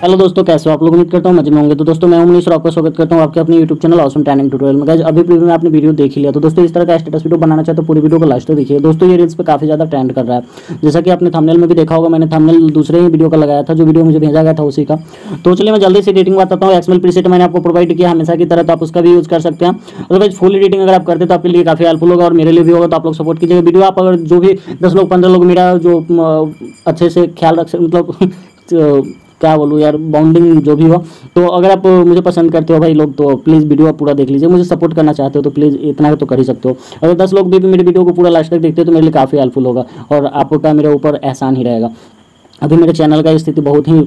Hello दोस्तों, कैसे हो आप लोग? उम्मीद करता हूँ मज़े में होंगे। तो दोस्तों, मैं मनीष और आपका स्वागत करता हूँ आपके अपने YouTube channel awesome tanning tutorial में। गाइस अभी प्रीव्यू में आपने वीडियो देख लिया। तो दोस्तों, इस तरह का स्टेटस वीडियो बनाना चाहते हो पूरी वीडियो को लास्ट तक देखिए। दोस्तों, ये रील्स पर काफ़ी ज़्यादा ट्रेंड कर रहा है। जैसा कि आपने थंबनेल में भी देखा होगा, मैंने थंबनेल दूसरे ही वीडियो का लगाया था, जो वीडियो मुझे भेजा गया था उसी का। तो चलिए, मैं जल्दी से एडिटिंग बताता हूँ। एक्समेल प्रीसेट मैंने आपको प्रोवाइड किया, हमेशा की तरह तो आप उसका भी यूज़ कर सकते हैं। अदरवाइज़ फुल एडिटिंग अगर आप करते तो आपके लिए काफ़ी हेल्पफुल होगा और मेरे लिए भी होगा तो आप लोग सपोर्ट कीजिएगा। वीडियो आप अगर जो भी दस लोग, पंद्रह लोग, मेरा जो अच्छे से ख्याल रख मतलब तो क्या बोलूँ यार बाउंडिंग जो भी हो। तो अगर आप मुझे पसंद करते हो भाई लोग तो प्लीज़ वीडियो आप पूरा देख लीजिए। मुझे सपोर्ट करना चाहते हो तो प्लीज़ इतना तो कर ही सकते हो। अगर दस लोग भी मेरे वीडियो को पूरा लास्ट तक देखते हो तो मेरे लिए काफ़ी हेल्पफुल होगा। और आपका मेरे ऊपर एहसान ही रहेगा। अभी मेरे चैनल का स्थिति बहुत ही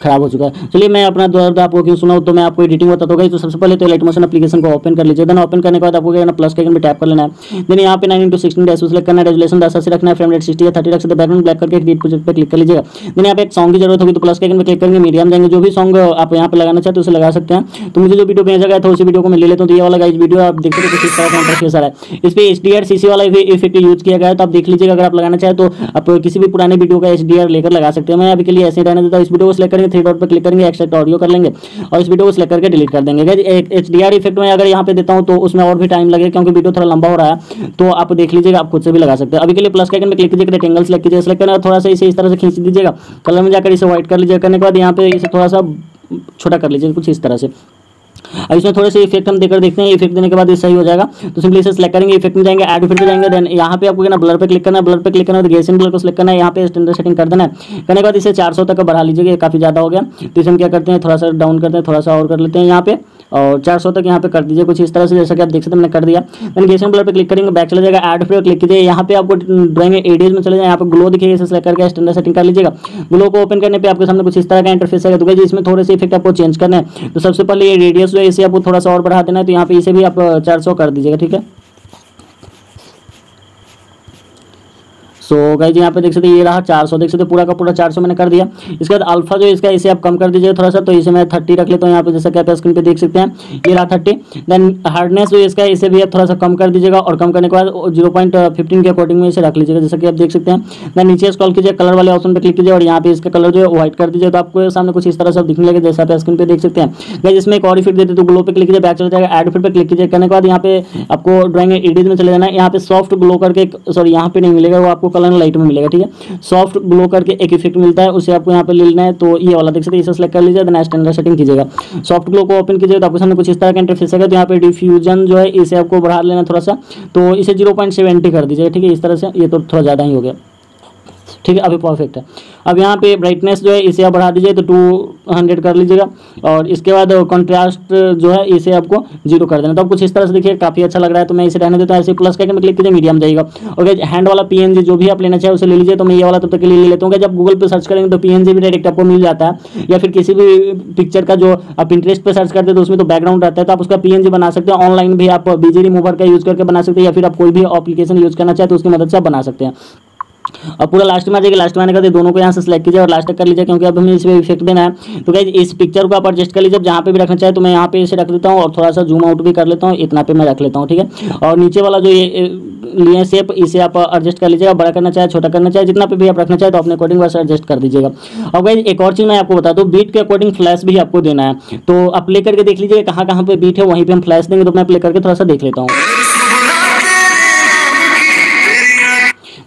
खराब हो चुका है। चलिए, मैं अपना दर्द आपको क्यों सुनाऊँ? तो मैं आपको एडिटिंग बताता हूँ तो सबसे पहले तो लाइट मोशन एप्लीकेशन को ओपन कर लीजिए। देन ओपन करने के बाद आपको क्या प्लस के टैप कर लेना है। देन यहाँ पे nine into sixteen dash select करना है। रेजुलेशन दस अस्सी रखना है। फ्रेम रेट सिक्सटी या थर्टी रख सकते बैकग्राउंड ब्लैक करके क्रिएट प्रोजेक्ट पे क्लिक कर लीजिएगा। देन यहाँ पे एक सॉन्ग की ज़रूरत होगी तो प्लस के पे क्लिक करेंगे। मीडियम जाएँगे। जो भी सॉन्ग आप यहाँ पर लगाना चाहते उसे लगा सकते हैं। तो मुझे जो वीडियो भेजा गया था उसी वीडियो को मैं ले लेता हूँ। तो ये वाला गाइस वीडियो आप देखते हो किस तरह का इंटरफेस आ है। इस पर H D R C C वाला इफ़ेक्ट यूज़ किया गया तो आप देख लीजिएगा, अगर आप लगाना चाहे तो आप किसी भी पुराने वीडियो का एच डी आर लेकर लगा सकते हैं। मैं अभी के लिए ऐसे रहने देता हूँ। इस वीडियो को सिलेक्ट करेंगे थ्री डॉट पर क्लिक करेंगे एक्सेप्ट ऑडियो कर लेंगे और इस वीडियो को सिलेक्ट करके डिलीट कर देंगे। एच डी आर इफ़ेक्ट में अगर यहाँ पे देता हूँ तो उसमें और भी टाइम लगेगा क्योंकि वीडियो थोड़ा लंबा हो रहा है तो आप देख लीजिएगा, आप खुद से भी लगा सकते हैं। अभी के लिए प्लस आइकन में क्लिक कीजिएगा रेक्टेंगल सेलेक्ट कीजिएगा सेलेक्ट करना थोड़ा सा इसे इस तरह से खींच दीजिएगा। कलर में जाकर इसे व्हाइट कर लीजिएगा, करने के बाद यहाँ पे इसे थोड़ा सा छोटा कर लीजिए कुछ इस तरह से। अब इसमें थोड़े से इफ़ेक्ट हम देकर देखते हैं इफ़ेक्ट देने के बाद ये सही हो जाएगा। तो सिंपली इसे सेलेक्ट करेंगे इफ़ेक्ट में जाएँगे एड इफ़ेक्ट जाएँगे देन यहाँ पे आपको क्या ब्लर पे क्लिक करना है ब्लर पे क्लिक करना है गेसिंग ब्लर को सिलेक्ट करना है, यहाँ पे स्टैंडर्ड सेटिंग कर देना है। करने के बाद इसे 400 तक बढ़ा लीजिएगा काफ़ी ज़्यादा हो गया। तो इसे हम क्या करते हैं, थोड़ा सा डाउन करते हैं, थोड़ा सा और कर लेते हैं यहाँ पे। और 400 तक यहाँ पे कर दीजिए। कुछ इस तरह से जैसा कि आप देख सकते हैं, मैंने कर दिया। मैंने गेसिंग ब्लर पर क्लिक करेंगे बैक चले जाएगा एड पे क्लिक कीजिए। यहाँ पे आपको ड्राइंग एडीज में चले जाए, यहाँ पर ग्लो दिखेगा, इसे सेलेक्ट करके स्टैंडर्ड सेटिंग कर लीजिएगा। ग्लो को ओपन करने पर आपके सामने कुछ इस तरह का इंटरफेस आएगा। तो इसमें थोड़े से इफ़ेक्ट आपको चेंज करना है। तो सबसे पहले ये रेडियस जो है, इसे आपको थोड़ा सा और बढ़ा देना है। तो यहाँ पे इसे भी आप चार सौ कर दीजिएगा, ठीक है? सो गाइज़ यहाँ पे देख सकते ये रहा 400 देख सकते पूरा का पूरा 400 मैंने कर दिया। इसके बाद अल्फ़ा जो इसका इसे आप कम कर दीजिए थोड़ा सा तो इसे मैं 30 रख लेता हूँ, यहाँ पे जैसा कि आप स्क्रीन पे देख सकते हैं, ये रहा 30 देन हार्डनेस जो इसका इसे भी आप थोड़ा सा कम कर दीजिएगा, और कम करने के बाद ज़ीरो पॉइंट फिफ्टीन के अकॉर्डिंग में इसे रख लीजिएगा, जैसा कि आप देख सकते हैं। देन नीचे स्क्रॉल कीजिए कलर वाले ऑप्शन पे क्लिक कीजिए, और यहाँ पे इसका कलर जो है व्हाइट कर दीजिए तो आपको सामने कुछ इस तरह से दिखने लगे, जैसा आप स्क्रीन पे देख सकते हैं। गाइज़ इसमें एक और फिट देते तो ग्लो पे क्लिक कीजिए बैक जाएगा एड फिट पर क्लिक कीजिए, करने के बाद यहाँ पे आपको ड्राइंग एडिट में चले जाना है। यहाँ पे सॉफ्ट ग्लो करके सॉरी यहाँ पे नहीं मिलेगा, वो आपको कलर लाइट में मिलेगा, ठीक है? सॉफ्ट ग्लो करके एक इफ़ेक्ट मिलता है, उसे आपको यहाँ पर ले लेना है तो ये वाला देख सकते हैं, इसे सेलेक्ट कर लीजिए देन स्टैंडर्ड सेटिंग कीजिएगा। सॉफ्ट ग्लो को ओपन कीजिए तो आपके सामने कुछ इस तरह का इंटरफेस आएगा तो यहाँ पर डिफ्यूजन जो है, इसे आपको बढ़ा लेना थोड़ा सा तो इसे ज़ीरो कर दीजिएगा, ठीक है? इस तरह से ये तो थोड़ा ज़्यादा ही हो गया। ठीक है, अभी परफेक्ट है। अब यहाँ पे ब्राइटनेस जो है, इसे आप बढ़ा दीजिए तो टू हंड्रेड कर लीजिएगा। और इसके बाद कॉन्ट्रास्ट जो है, इसे आपको ज़ीरो कर देना। तो कुछ इस तरह से देखिए, काफ़ी अच्छा लग रहा है तो मैं इसे रहने देता हूँ। ऐसे प्लस करके मैं क्लिक कीजिए मीडियम जाएगा। ओके हैंड वाला पीएनजी जो भी आप लेना चाहे, उसे ले लीजिए। तो मैं ये वाला तब तक के लिए ले लेता हूँ। जब गूगल पर सर्च करेंगे तो पीएनजी भी डायरेक्ट आपको मिल जाता है। या फिर किसी भी पिक्चर का जो आप इंटरेस्ट पर सर्च करते हैं तो उसमें तो बैकग्राउंड रहता है। तो आप उसका पीएनजी बना सकते हैं। ऑनलाइन भी आप बीजी रिमूवर का यूज़ करके बना सकते हैं। या फिर आप कोई भी एप्लीकेशन यूज़ करना चाहे तो उसकी मदद से आप बना सकते हैं। और पूरा लास्ट में आ जाएगा लास्ट में आने का दोनों को यहाँ से सिलेक्ट कीजिए और लास्ट तक कर लीजिए, क्योंकि अब हमें इसमें इफ़ेक्ट देना है। तो गाइज़ इस पिक्चर को आप एडजस्ट कर लीजिए, अब जहाँ पे भी रखना चाहे तो मैं यहाँ पे इसे रख देता हूँ और थोड़ा सा जूम आउट भी कर लेता हूँ, इतना पे मैं रख लेता हूँ, ठीक है? और नीचे वाला जो ये लिए शेप इसे आप एडजस्ट कर लीजिएगा, बड़ा करना चाहे, छोटा करना चाहे, जितना पे भी आप रखना चाहे तो अपने अकॉर्डिंग वैसे एडजस्ट कर दीजिएगा। और गाइज़ एक और चीज़ मैं आपको बता दूँ बीट के अकॉर्डिंग फ्लैश भी आपको देना है। तो आप प्ले करके देख लीजिए कहाँ कहाँ पे बीट है, वहीं पे हम फ्लैश देंगे तो मैं प्ले करके थोड़ा सा देख लेता हूँ।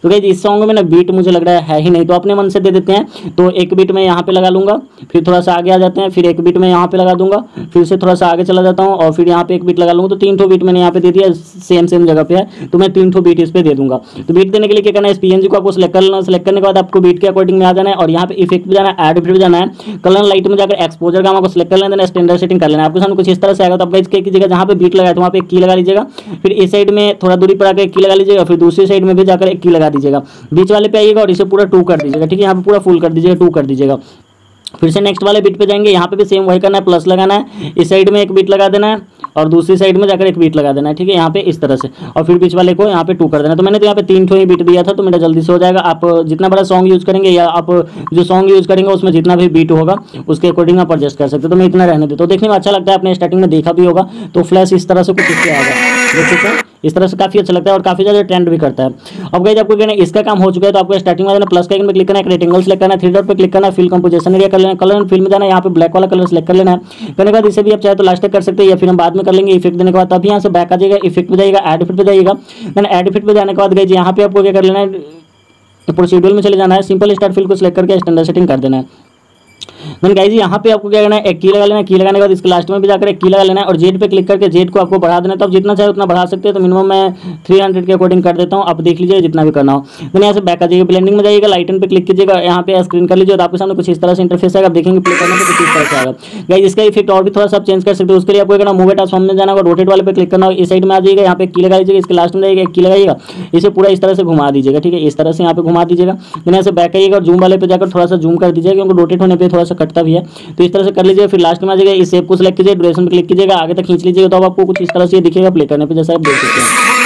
तो गाइज़ इस सॉन्ग में ना बीट मुझे लग रहा है है ही नहीं तो अपने मन से दे देते हैं। तो एक बीट मैं यहाँ पे लगा लूँगा, फिर थोड़ा सा आगे आ जाते हैं, फिर एक बीट मैं यहाँ पे लगा दूँगा, फिर से थोड़ा सा आगे चला जाता हूँ, और फिर यहाँ पे एक बीट लगा लूँगा तो तीन ठो बीट मैंने यहाँ पे दे दिया सेम सेम जगह पे है तो मैं तीन ठो बीट इस पे दे दूँगा। तो बीट देने के लिए क्या करना है इस पीएनजी को आपको सेलेक्ट कर लेना सेलेक्ट करने के बाद आपको बीट के अकॉर्डिंग में आ जाना है, और यहाँ पे इफ़ेक्ट भी जाना है एड भी जाना है। कलर लाइट में जाकर एक्सपोजर का आपको सेलेक्ट कर लेना स्टैंडर्ड सेटिंग कर लेना आपके सामने कुछ इस तरह से आएगा तो आप इसके की जगह जहाँ पे बीट लगाए तो वहाँ पे की लगा लीजिएगा। फिर इस साइड में थोड़ा दूरी पर आकर एक की लगा लीजिएगा, फिर दूसरी साइड में भी जाकर एक की लगा दीजिएगा। बीच वाले पे आइएगा और इसे पूरा टू कर दीजिएगा, ठीक है? यहाँ पे पूरा फुल कर दीजिएगा टू कर दीजिएगा। फिर से नेक्स्ट वाले बिट पे जाएँगे। यहाँ पे भी सेम वही करना है प्लस लगाना है। इस साइड में एक बिट लगा देना है और दूसरी साइड में जाकर एक बीट लगा देना है, ठीक है? यहाँ पे इस तरह से। और फिर बीच वाले को यहाँ पे टू कर देना तो मैंने तो यहाँ पे तीन ठो ही बीट दिया था तो मेरा जल्दी से हो जाएगा। आप जितना बड़ा सॉन्ग यूज़ करेंगे या आप जो सॉन्ग यूज़ करेंगे, उसमें जितना भी बीट होगा, उसके अकॉर्डिंग आप एडजस्ट कर सकते तो मैं इतना रहने देता हूँ। देखने में अच्छा लगता है, आपने स्टार्टिंग में देखा भी होगा। तो फ्लैश इस तरह से कुछ आएगा। देख सकते इस तरह से काफ़ी अच्छा लगता है और काफ़ी ज़्यादा ट्रेंड भी करता है। अब गई आपको कहना इसका काम हो चुका है तो आपको स्टार्टिंग में प्लस का क्लिक करना है रेटिंगल सेलेक्ट करना है थ्री डॉट पे क्लिक करना है फिल कंपोजिशन एरिया कर लेना कलर एंड फिल में जाना है, यहाँ पे ब्लैक वाला कलर सेलेक्ट कर लेना है। करने के बाद इसे भी आप चाहे तो लास्ट तक कर सकते हैं, या फिर हम बाद में कर लेंगे इफ़ेक्ट देने के बाद तभी यहाँ से बैक आ जाएगा इफ़ेक्ट पे जाएगा एड इफ़ेक्ट पे जाएगा। देन एड इफ़ेक्ट पे जाने के बाद गई यहाँ पे आपको क्या कर लेना है प्रोसीड्यूल में चले जाना है सिंपल स्टार्ट फिल को सिलेक्ट करके स्टैंडर्ड सेटिंग कर देना है। देन गाइज़ यहाँ पे आपको क्या करना है? एक की लगा लेना की लगाने के बाद इसके लास्ट में भी जाकर एक की लगा लेना है और जेड पे क्लिक करके जेड को आपको बढ़ा देना तो आप जितना चाहे उतना बढ़ा सकते हैं। तो मिनिमम मैं थ्री हंड्रेड के अकॉर्डिंग कर देता हूँ। आप देख लीजिए जितना भी करना हो। देन यहाँ से बैक आ जाइए ब्लेंडिंग में जाइएगा। लाइटन पे क्लिक कीजिएगा। यहाँ पे स्क्रीन कर लीजिए तो आपके सामने कुछ इस तरह से इंटरफेस आएगा। देखेंगे प्ले करने पर कुछ इस तरह से आएगा। गाइज़ इसका इफ़ेक्ट और भी थोड़ा सा चेंज कर सकते हो। उसके लिए आपको करना मूवेट फॉर्म में जाना होगा। रोटेट वाले पे क्लिक करना होगा। इस साइड में आ जाएगा यहाँ पे की लगा लीजिएगा। इसके लास्ट में जाएगा की लगाइएगा। इसे पूरा इस तरह से घुमा दीजिएगा। ठीक है? इस तरह से यहाँ पे घुमा दीजिएगा। देन यहाँ से बैक आइएगा और जूम वाले पे जाकर थोड़ा सा जूम कर दीजिएगा क्योंकि रोटेट होने पर थोड़ा कटता भी है। तो इस तरह से कर लीजिए फिर लास्ट में आ जाएगा इस शेप को सिलेक्ट कीजिए ड्यूरेशन पे क्लिक कीजिएगा, आगे तक खींच लीजिएगा तो अब आपको कुछ इस तरह से दिखेगा प्ले करने पे, जैसा आप देख सकते हैं।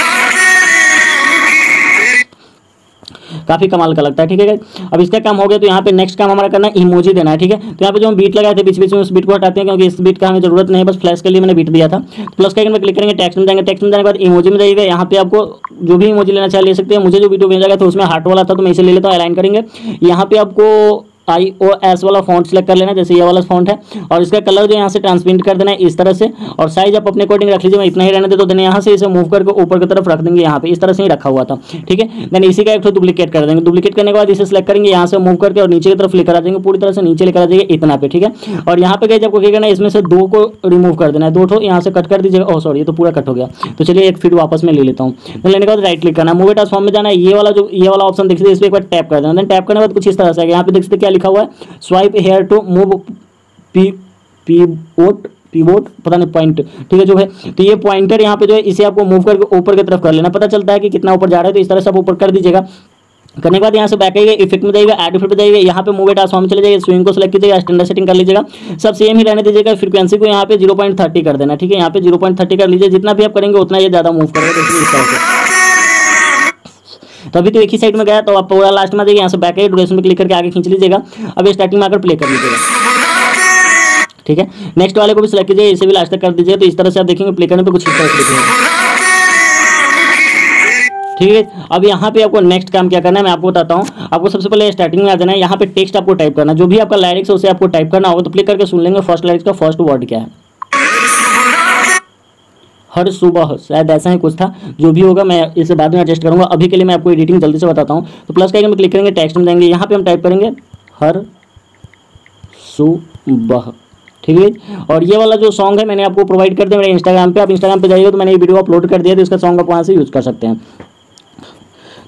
काफ़ी कमाल का लगता है, ठीक है अब इसका काम हो गया तो यहाँ पे नेक्स्ट काम हमारा करना है इमोजी देना है, ठीक है? तो यहाँ पे जो हम बीट लगाए थे बीच बीच में उस बीट को हटाते हैं, क्योंकि इस बीट का हमें ज़रूरत नहीं है, बस फ्लैश के लिए मैंने बीट दिया था। प्लस का क्लिक करेंगे टेक्स्ट में जाएँगे टेक्स्ट में जाने के बाद इमोजी में जाइएगा, यहाँ पे आपको जो भी इमोजी लेना चाहे ले सकते हैं। मुझे जो वीडियो भेजा गया था उसमें हार्ट वाला था तो मैं इसे ले लेता हूँ अलाइन करेंगे। यहाँ पे आपको आई ओ एस वाला फॉन्ट सेलेक्ट कर लेना, जैसे ये वाला फॉन्ट है। और इसका कलर जो यहाँ से ट्रांसपेरेंट कर देना है इस तरह से। और साइज़ आप अपने अकॉर्डिंग रख लीजिए, मैं इतना ही रहने दे तो देने यहाँ से इसे मूव करके ऊपर की तरफ़ रख देंगे, यहाँ पे। इस तरह से ही रखा हुआ था, ठीक है? देन इसी का एक तो डुप्लीकेट कर देंगे। डुप्लीकेट करने के बाद इसे सेलेक्ट करेंगे, यहाँ से मूव करके और नीचे की तरफ़ लेकर आ जाएँगे। पूरी तरह से नीचे लेकर आ जाएँगे इतना पे, ठीक है? और यहाँ पे गए आपको क्या करना है, इसमें से दो को रिमूव कर देना है। दो ठो यहाँ से कट कर दीजिएगा। ओह सॉरी ये तो पूरा कट हो गया। तो चलिए, एक फिट वापस में ले लेता हूँ। लेने के बाद राइट क्लिक करना है। मूवी ट्रांसफॉर्म में जाना है। ये वाला जो, ये वाला ऑप्शन देख सकते इस पर एक बार टैप कर देना। देन टैप करने के बाद कुछ इस तरह से यहाँ पे देख सकते क्या लिखा हुआ है। Swipe here to move P pivot pivot पता नहीं पॉइंट ठीक है, जो है। तो ये पॉइंटर यहाँ पे जो है, इसे आपको मूव करके ऊपर की तरफ़ कर लेना। पता चलता है कि कितना ऊपर जा रहा है तो इस तरह से आप ऊपर कर दीजिएगा। करने के बाद यहाँ से बैक आइएगा इफ़ेक्ट में जाइएगा एड इफ़ेक्ट में जाइएगा यहाँ पे मूव ट्रांसफॉर्म चले जाइए स्विंग को सेलेक्ट कीजिएगा स्टैंडर्ड सेटिंग कर लीजिएगा। सब सेम ही रहने दीजिएगा फ्रीक्वेंसी को यहाँ पे ज़ीरो पॉइंट थर्टी कर देना, ठीक है। यहाँ पे ज़ीरो पॉइंट थर्टी कर लीजिए, जितना भी आप करेंगे, उतना ये ज़्यादा मूव करेगा देखिए इस तरह से। तो अभी तो एक ही साइड में गया तो आप पूरा लास्ट में देखिए यहाँ से बैक ड्यूरेशन में क्लिक करके आगे खींच लीजिएगा। अब स्टार्टिंग में आकर प्ले कर लीजिएगा। ठीक है? नेक्स्ट वाले को भी सिलेक्ट कीजिए, इसे भी लास्ट तक कर दीजिए तो इस तरह से आप देखेंगे प्ले करने पर कुछ इस तरह से ठीक है? अब यहाँ पे आपको नेक्स्ट काम क्या करना है, मैं आपको बताता हूँ। आपको सबसे पहले स्टार्टिंग में आ जाना है, यहाँ पे टेक्स्ट आपको टाइप करना जो भी आपका लाइरिक्स है, उसे आपको टाइप करना होगा तो क्लिक करके सुन लेंगे फ़र्स्ट लाइरिक्स का फ़र्स्ट वर्ड क्या है। हर सुबह, शायद ऐसा ही कुछ था, जो भी होगा मैं इसे बाद में एडजस्ट करूँगा। अभी के लिए मैं आपको एडिटिंग जल्दी से बताता हूँ। तो प्लस का क्लिक करेंगे टेक्स्ट में जाएँगे, यहाँ पे हम टाइप करेंगे, हर सुबह। ठीक है? और ये वाला जो सॉन्ग है, मैंने आपको प्रोवाइड कर दिया मेरे इंस्टाग्राम पे। आप इंस्टाग्राम पे जाइएगा तो मैंने ये वीडियो अपलोड कर दिया तो इसका सॉन्ग आप वहाँ से यूज़ कर सकते हैं।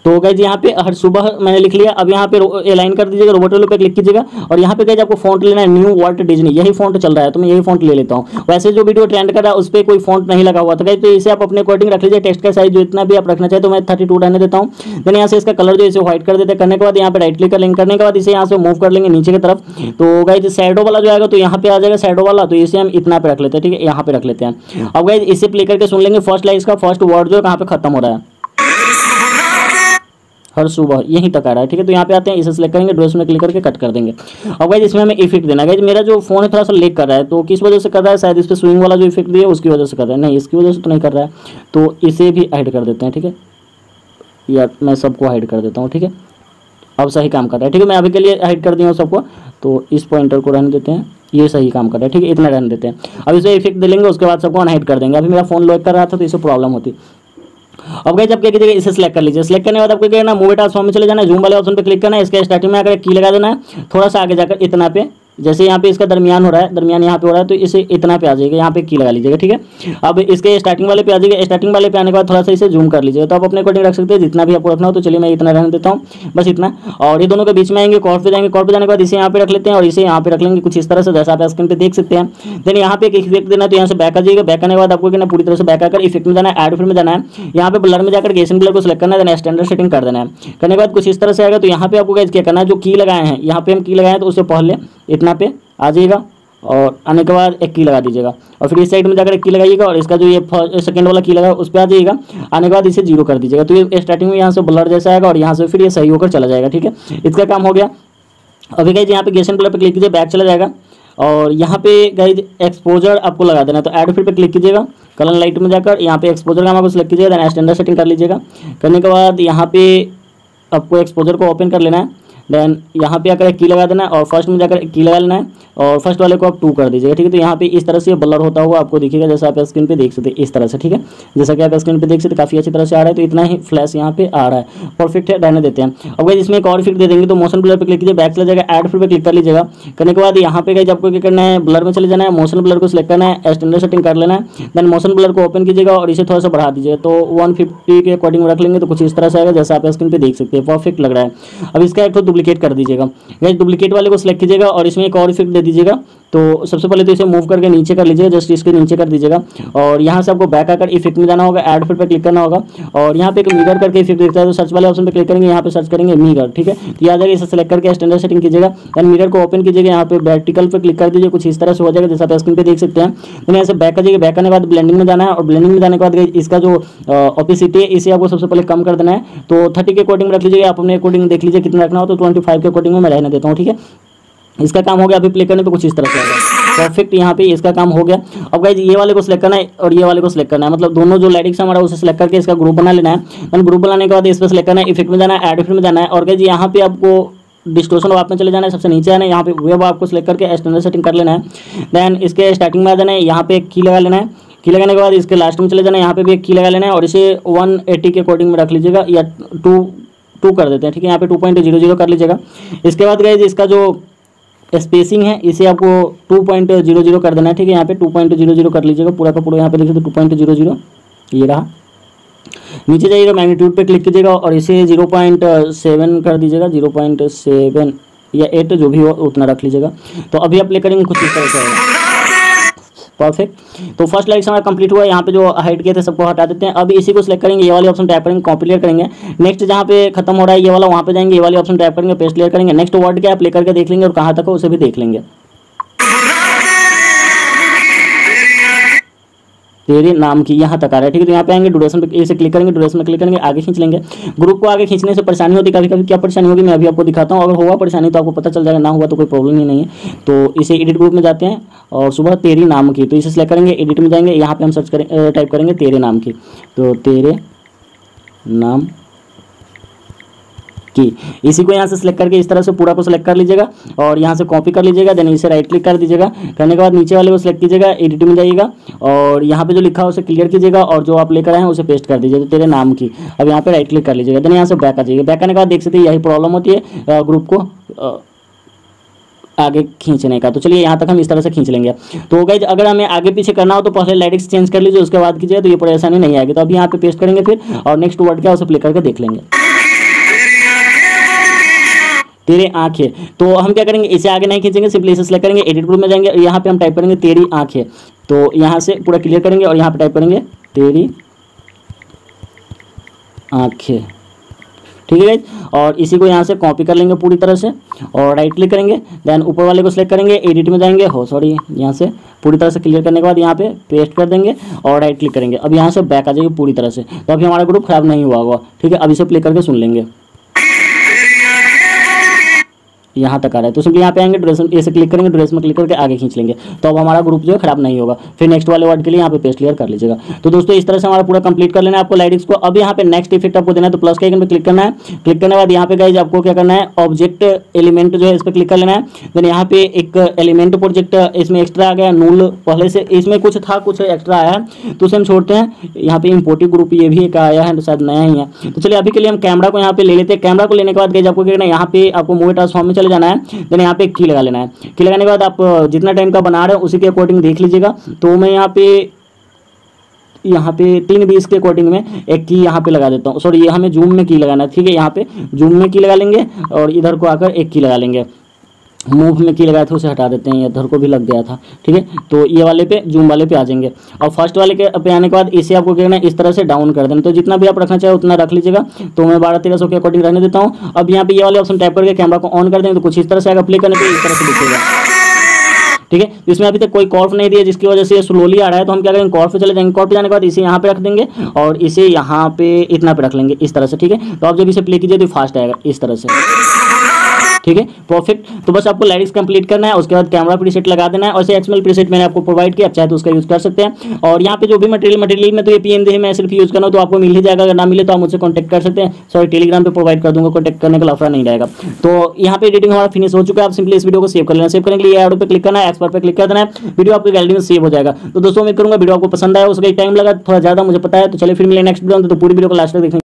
तो गैज यहाँ पे हर सुबह मैंने लिख लिया। अब यहाँ पे लाइन कर दीजिएगा रोबोट वाले पे क्लिक कीजिएगा। और यहाँ पे गैज आपको फॉन्ट लेना है न्यू वॉल्ट डिजनी यही फॉन्ट चल रहा है तो मैं यही फॉन्ट ले लेता हूँ। वैसे जो वीडियो ट्रेंड कर रहा है, उस पर कोई फॉन्ट नहीं लगा हुआ था। तो इसे आप अपने अकॉर्डिंग रख लीजिए। टेक्स्ट का साइज़ जो इतना भी आप रखना चाहे तो मैं थर्टी रहने देता हूँ। देन यहाँ से इसका कलर जो इसे व्हाइट कर देते करने के बाद यहाँ पे राइट क्लिक कर करने के बाद इसे यहाँ से मूव कर लेंगे नीचे की तरफ़। तो गैज सैडो वाला जो आएगा तो यहाँ पे आ जाएगा सैडो वाला। तो इसे हम इतना पे रख लेते हैं, ठीक है? यहाँ पे रख लेते हैं। अब गैज इसे प्ले करके सुन लेंगे। फ़र्स्ट लाइन इसका फ़र्स्ट वर्ड जो है, कहाँ पे खत्म हो रहा है? हर सुबह यहीं तक आ रहा है, ठीक है? तो यहाँ पे आते हैं, इसे सेलेक्ट करेंगे ड्रेस में क्लिक करके कट कर देंगे। और गाइज़ इसमें हमें इफ़ेक्ट देना है। मेरा जो फ़ोन है थोड़ा सा लेक कर रहा है तो किस वजह से कर रहा है? शायद इस पर स्विंग वाला जो इफ़ेक्ट दिया उसकी वजह से कर रहा है। नहीं, इसकी वजह से तो नहीं कर रहा है। तो इसे भी हाइड कर देते हैं, ठीक है? या मैं सबको हाइड कर देता हूँ, ठीक है? अब सही काम कर रहा है, ठीक है? मैं अभी के लिए हाइड कर दिया हूँ सबको। तो इस पॉइंटर को रहने देते हैं। ये सही काम कर रहा है, ठीक है? इतना रहने देते हैं। अब इसे इफ़ेक्ट दे लेंगे उसके बाद सबको अनहाइड कर देंगे। अभी मेरा फ़ोन लॉक कर रहा था तो इसे प्रॉब्लम होती। अब गए जब क्या कीजिएगा, इसे सेलेक्ट कर लीजिए। सेलेक्ट करने के बाद आपको क्या करना मूवी ट्रांसफॉर्म में चले जाना है जूम वाले ऑप्शन पे क्लिक करना है, इसके स्टार्टिंग में आकर की लगा देना है। थोड़ा सा आगे जाकर इतना पे जैसे यहाँ पे इसका दरमियान हो रहा है, दरमियान यहाँ पे हो रहा है तो इसे इतना पे आ जाएगा, यहाँ पे की लगा लीजिएगा, ठीक है? अब इसके स्टार्टिंग वाले पे आ जाएगा स्टार्टिंग वाले पे आने के बाद थोड़ा सा इसे जूम कर लीजिएगा तो आप अपने अकॉर्डिंग रख सकते हैं, जितना भी आपको रखना हो तो चलिए मैं इतना रहने देता हूँ, बस इतना। और ये दोनों के बीच में आएँगे कॉर्ड पे जाएँगे कॉर्ड पे जाने के बाद इसे यहाँ पे रख लेते हैं, और इसे यहाँ पे रख लेंगे, कुछ इस तरह से, जैसा आप स्क्रीन पे देख सकते हैं। देन यहाँ पे एक इफ़ेक्ट देना तो यहाँ से बैक आ जाएगा बैक आने के बाद आपको कहना पूरी तरह से बैक आकर इफ़ेक्ट में जाना है एड फ़िल्म में जाना है। यहाँ पे ब्लर में जाकर गेसन ब्लर को सिलेक्ट करना है देन स्टैंडर्ड सेटिंग कर देना है। करने के बाद कुछ इस तरह से आएगा तो यहाँ पे आपको क्या करना है, जो की लगाए हैं, यहाँ पे हम की लगाए हैं तो उससे पहले इतना पे, आ जाइएगा और आने के बाद एक की लगा दीजिएगा। और फिर इस साइड में जाकर एक की लगाइएगा और इसका जो ये सेकंड वाला की लगा उस पर आ जाइएगा। आने के बाद इसे ज़ीरो कर दीजिएगा। तो ये स्टार्टिंग में यहाँ से ब्लर जैसा आएगा और यहाँ से फिर ये सही होकर चला जाएगा, ठीक है? इसका काम हो गया। अभी गई यहाँ पे गेशन कलर पे क्लिक कीजिए बैक चला जाएगा। और यहाँ पे गई एक्सपोजर आपको लगा देना है। तो ऐड फिर पे क्लिक कीजिएगा। कलर लाइट में जाकर यहाँ पे एक्सपोजर का आपको सेलेक्ट कीजिएगा। देन स्टैंडर्ड सेटिंग कर लीजिएगा। करने के बाद यहाँ पे आपको एक्सपोजर को ओपन कर लेना है। देन यहाँ पे आकर एक की लगा देना है और फ़र्स्ट में जाकर एक की लगा लेना है और फ़र्स्ट वाले को आप टू कर दीजिएगा, ठीक है? तो यहाँ पे इस तरह से ब्लर होता हुआ आपको दिखेगा, जैसा आप स्क्रीन पे देख सकते हैं, इस तरह से, ठीक है? जैसा कि आप स्क्रीन पे देख सकते काफ़ी अच्छी तरह से आ रहा है तो इतना ही फ्लैश यहाँ पे आ रहा है। परफेक्ट है, रहने देते हैं। अब इसमें एक और फिट दे देंगे तो मोशन ब्लर पे क्लिक कीजिए बैक चला जाएगा एड फिर पे क्लिक कर लीजिएगा। करने के बाद यहाँ पे गई आपको क्या करना है ब्लर में चले जाना है मोशन ब्लर को सिलेक्ट करना है स्टैंडर्ड सेटिंग कर लेना है। देन मोशन ब्लर को ओपन कीजिएगा और इसे थोड़ा सा बढ़ा दीजिए तो 150 के अकॉर्डिंग रख लेंगे तो कुछ इस तरह से आएगा, जैसा आप स्क्रीन पर देख सकते हैं परफेक्ट लग रहा है। अब इसका एक तो डुप्लीकेट कर दीजिएगा। गैस डुप्लीकेट वाले को सिलेक्ट कीजिएगा और इसमें एक और इफ़ेक्ट दे दीजिएगा। तो सबसे पहले तो इसे मूव करके नीचे कर लीजिएगा जस्ट इसके नीचे कर दीजिएगा। और यहाँ से आपको बैक आकर इफ़ेक्ट में जाना होगा ऐड फिर पर क्लिक करना होगा। और यहाँ पे एक मीगर करके इफ़ेक्ट दिखता है तो सर्च वाले ऑप्शन पे क्लिक करेंगे, यहाँ पे सर्च करेंगे मीगर ठीक है? तो यहाँ जाकर इसे सेलेक्ट करके स्टैंडर्ड सेटिंग कीजिएगा। देन मीगर को ओपन कीजिएगा, यहाँ पे वर्टिकल पर क्लिक कर दीजिए, कुछ इस तरह से हो जाएगा, जैसा आप स्क्रीन पर देख सकते हैं। तो यहाँ से बैक जाइए बैक करने के बाद ब्लेंडिंग में जाना है। और ब्लेंडिंग में जाने के बाद इसका जो ऑपिसिटी है, इसे आपको सबसे पहले कम कर देना है। तो थर्टी के अकॉर्डिंग रख लीजिएगा, आप अपने अकॉर्डिंग देख लीजिए, कितना रखना हो तो ट्वेंटी के अकॉर्डिंग में मैं रहने देता हूँ, ठीक है? इसका काम हो गया, अभी प्ले करने पे कुछ इस तरह से आएगा परफेक्ट यहाँ पे इसका काम हो गया। अब गाइज़ ये वाले को सिलेक्ट करना है और ये वाले को सिलेक्ट करना है। मतलब दोनों जो लाइटिक्स हमारा, उसे सिलेक्ट करके इसका ग्रुप बना लेना है। देन ग्रुप बनाने के बाद इस पर सिलेक्ट करना है इफ़ेक्ट में जाना है एड इफ़ेक्ट में जाना है। और गाइज़ यहाँ पे आपको डिस्टोशन वाप में चले जाना है, सबसे नीचे आना है। यहाँ पे वेब आपको सिलेक्ट करके स्टैंडर्ड सेटिंग कर लेना है। देन इसके स्टार्टिंग में आ जाना है, यहाँ पे की लगा लेना है। की लगाने के बाद इसके लास्ट में चले जाना है, यहाँ पे भी एक की लगा लेना है। और इसे 180 के अकॉर्डिंग में रख लीजिएगा या टू टू कर देते हैं, ठीक है? यहाँ पे टू पॉइंट ज़ीरो ज़ीरो कर लीजिएगा। इसके बाद गए इसका जो स्पेसिंग है, इसे आपको टू पॉइंट ज़ीरो ज़ीरो कर देना है, ठीक है? यहाँ पे टू पॉइंट ज़ीरो ज़ीरो कर लीजिएगा, पूरा का पूरा यहाँ पे देखिए तो टू पॉइंट ज़ीरो ज़ीरो ये रहा। नीचे जाइएगा मैग्नीट्यूड पे क्लिक कीजिएगा और इसे ज़ीरो पॉइंट सेवन कर दीजिएगा ज़ीरो पॉइंट सेवन या एट जो भी हो, उतना रख लीजिएगा। तो अभी आप प्ले करेंगे, कुछ इस तरह से परफेक्ट तो फ़र्स्ट लाइट हमारा कंप्लीट हुआ, यहाँ पे जो हाइट किए थे, सबको हटा देते हैं। अभी इसी को सिलेक्ट करेंगे, ये वाले ऑप्शन टाइप करेंगे कॉपी करेंगे। नेक्स्ट जहाँ पे खत्म हो रहा है, ये वाला, वहाँ पे जाएँगे, ये वाले ऑप्शन टाइप करेंगे पेस्ट क्लियर करेंगे। नेक्स्ट वर्ड क्या प्ले करके देख लेंगे और कहाँ तक हो, उसे भी देख लेंगे। तेरे नाम की यहाँ तक आ रहा है, ठीक है? तो यहाँ पे आएँगे ड्यूरेशन पे इसे क्लिक करेंगे ड्यूरेशन में क्लिक करेंगे, आगे खींच लेंगे। ग्रुप को आगे खींचने से परेशानी होती कभी कभी क्या परेशानी होगी, मैं अभी आपको दिखाता हूँ। अगर हुआ परेशानी तो आपको पता चल जाएगा, ना हुआ तो कोई प्रॉब्लम ही नहीं है। तो इसे एडिट ग्रुप में जाते हैं और सुबह तेरी नाम की तो इसे सेलेक्ट करेंगे एडिट में जाएँगे, यहाँ पे हम सर्च करें टाइप करेंगे तेरे नाम की। तो तेरे नाम की इसी को यहाँ से सिलेक्ट करके इस तरह से पूरा को सिलेक्ट कर लीजिएगा और यहाँ से कॉपी कर लीजिएगा देन इसे राइट क्लिक कर दीजिएगा। करने के बाद नीचे वाले को सिलेक्ट कीजिएगा एडिट में जाइएगा और यहाँ पे जो लिखा है उसे क्लियर कीजिएगा और जो आप लेकर आए हैं उसे पेस्ट कर दीजिएगा तेरे नाम की। अब यहाँ पे राइट क्लिक कर लीजिएगा देन यहाँ से बैक आ जाइएगा। बैक आने के बाद देख सकते यही प्रॉब्लम होती है ग्रुप को आगे खींचने का। तो चलिए यहाँ तक हम इस तरह से खींच लेंगे। तो गई अगर हमें आगे पीछे करना हो तो पहले लाइटिक्स चेंज कर लीजिए, उसके बाद कीजिए तो ये परेशानी नहीं आएगी। तो अभी यहाँ पे पेस्ट करेंगे फिर और नेक्स्ट वर्ड क्या उसे प्ले करके देख लेंगे। तेरे आँखें। तो हम क्या करेंगे? इसे आगे नहीं खींचेंगे, सिंपली इसे सेलेक्ट करेंगे एडिट ग्रुप में जाएँगे और यहाँ पे हम टाइप करेंगे तेरी आँखें। तो यहाँ से पूरा क्लियर करेंगे और यहाँ पे टाइप करेंगे तेरी आँखें। ठीक है? और इसी को यहाँ से कॉपी कर लेंगे पूरी तरह से और राइट क्लिक करेंगे देन ऊपर वाले को सिलेक्ट करेंगे एडिट में जाएँगे। हो सॉरी यहाँ से पूरी तरह से क्लियर करने के बाद यहाँ पे पेस्ट कर देंगे और राइट क्लिक करेंगे। अब यहाँ से बैक आ जाएगी पूरी तरह से। तो अभी हमारा ग्रुप खराब नहीं हुआ होगा। ठीक है? अब इसे प्ले करके सुन लेंगे। यहाँ तक आ रहा है। तो सिंपली यहाँ पे आएँगे ड्रेस ऐसे क्लिक करेंगे ड्रेस में क्लिक करके आगे खींच लेंगे। तो अब हमारा ग्रुप जो है खराब नहीं होगा। फिर नेक्स्ट वाले वर्ड के लिए यहाँ पे पेस्ट क्लियर कर लीजिएगा। तो दोस्तों, इस तरह से हमारा पूरा कंप्लीट कर लेना है आपको लाइटिक्स को। अब यहाँ पे नेक्स्ट इफ़ेक्ट आपको देना है तो प्लस के आइकन पे क्लिक करना है। क्लिक करने बाद यहाँ पे गाइज़ आपको क्या करना है? ऑब्जेक्ट एलिमेंट जो है इस पर क्लिक कर लेना है। देन यहाँ पे एक एलिमेंट प्रोजेक्ट इसमें एक्स्ट्रा आ गया नूल पहले से। इसमें कुछ था, कुछ एक्स्ट्रा आया है। तो उसे हम छोड़ते हैं। यहाँ पे इम्पोर्टिव ग्रुप ये भी एक आया है तो शायद नया ही है। तो चलिए, अभी के लिए हम कैमरा को यहाँ पे ले लेते हैं। कैमरा को लेने के बाद गाइज़ आपको क्या करना है? यहाँ पे आपको मूवी ट्रांसफॉर्म में चले जाना है देन यहाँ पे की लगा लेना है। की लगाने के बाद आप जितना टाइम का बना रहे हो, उसी के अकॉर्डिंग देख लीजिएगा। तो मैं यहाँ पे यहाँ पे तीन बीस के अकॉर्डिंग में एक की यहाँ पे लगा देता हूँ। सॉरी ये हमें जूम में की लगाना है, ठीक है? यहाँ पे जूम में की लगा लेंगे और इधर को आकर एक की लगा लेंगे। मूव में की लगाया था, उसे हटा देते हैं इधर को भी लग गया था, ठीक है? तो ये वाले पे, जूम वाले पे आ जाएँगे। और फ़र्स्ट वाले के पे आने के बाद, इसे आपको क्या करना है, इस तरह से डाउन कर देना। तो जितना भी आप रखना चाहे, उतना रख लीजिएगा। तो मैं बारह तेरह सौ के अकॉर्डिंग रहने देता हूँ। अब यहाँ पे ये वाले ऑप्शन टाइप करके कैमरा को ऑन कर देंगे। तो कुछ इस तरह से आएगा प्ले करने पे, इस तरह से दिखेगा। ठीक है? इसमें अभी तक कोई कॉर्फ नहीं दिया, जिसकी वजह से ये स्लोली आ रहा है। तो हम क्या करेंगे कॉर्फ पे चले जाएँगे। कॉर्फ पे जाने के बाद इसे यहाँ पे रख देंगे। और इसे यहाँ पे, इतना पे रख लेंगे, इस तरह से, ठीक है? तो आप जब इसे प्ले कीजिए तो फास्ट आएगा, इस तरह से। ठीक है? परफेक्ट तो बस आपको लाइटिक्स कंप्लीट करना है, उसके बाद कैमरा प्रीसेट लगा देना है, और से एक्सएमएल प्रीसेट मैंने आपको प्रोवाइड किया चाहे तो उसका यूज़ कर सकते हैं। और यहाँ पे जो भी मटेरियल मटेरियल में तो ये पीएनजी है, मैं सिर्फ़ यूज़ करना तो आपको मिल ही जाएगा, अगर ना मिले तो आप मुझसे कॉन्टैक्ट कर सकते हैं। सॉरी टेलीग्राम पर प्रोवाइड कर दूँगा कॉन्टैक्ट करने का लफड़ा नहीं रहेगा। तो यहाँ पे एडिटिंग हमारा फिनिश हो चुका है, आप सिंपली इस वीडियो को सेव कर लेना। सेव करने के लिए एडो पर क्लिक करना है एक्सपर्ट पर क्लिक कर देना है। वीडियो आपकी गैलरी में सेव हो जाएगा। तो दोस्तों, उम्मीद करूँगा वीडियो आपको पसंद आया उसका टाइम लगा, थोड़ा ज़्यादा मुझे पता है तो चलिए फिर मिले नेक्स्ट वीडियो तो पूरी वीडियो को लास्ट तक देखेंगे